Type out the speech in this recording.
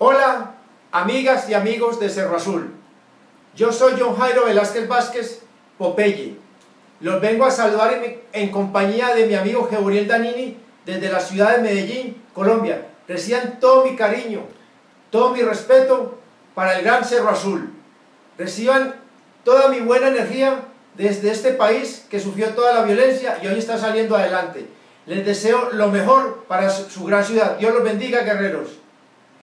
Hola, amigas y amigos de Cerro Azul. Yo soy John Jairo Velázquez Vázquez, Popeye. Los vengo a saludar en, en compañía de mi amigo Gebriel Danini desde la ciudad de Medellín, Colombia. Reciban todo mi cariño, todo mi respeto para el gran Cerro Azul. Reciban toda mi buena energía desde este país que sufrió toda la violencia y hoy está saliendo adelante. Les deseo lo mejor para su gran ciudad. Dios los bendiga, guerreros.